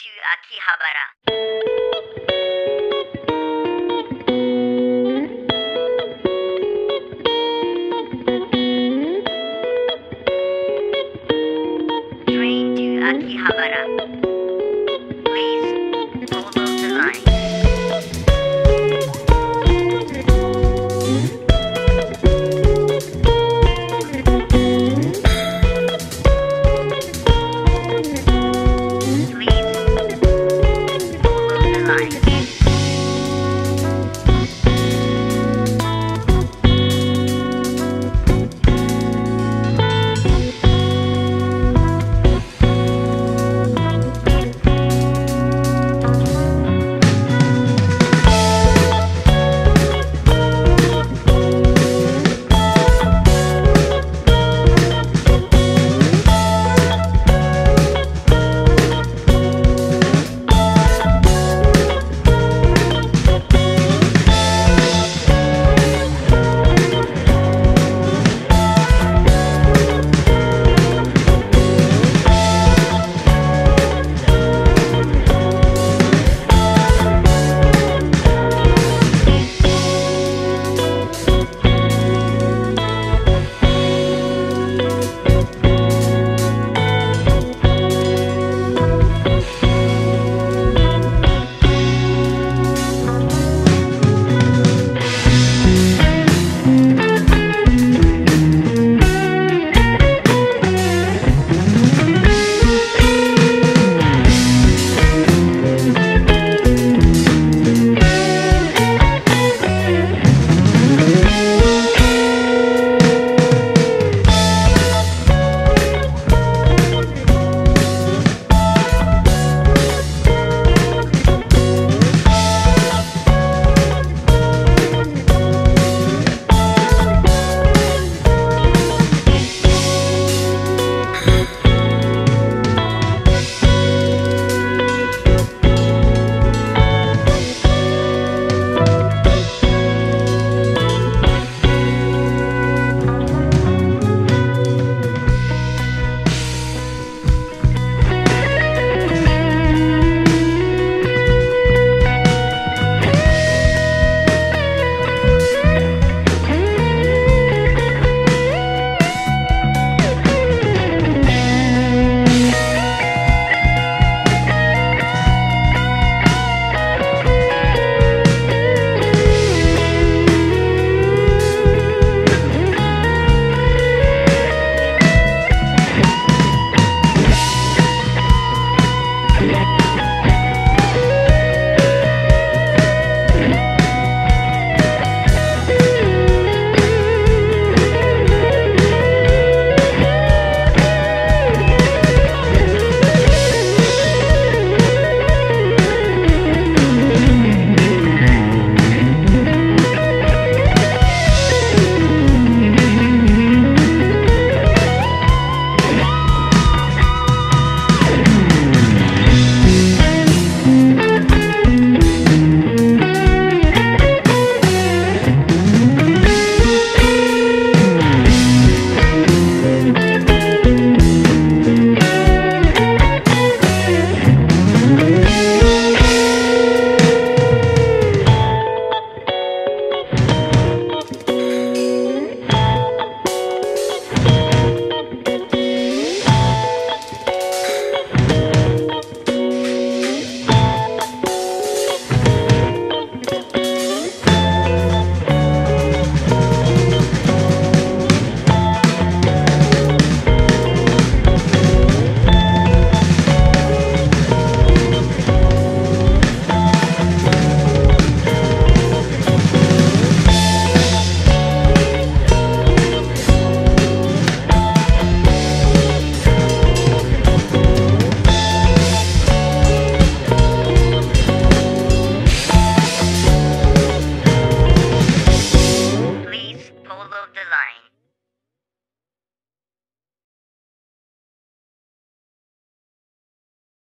to uh, Akihabara.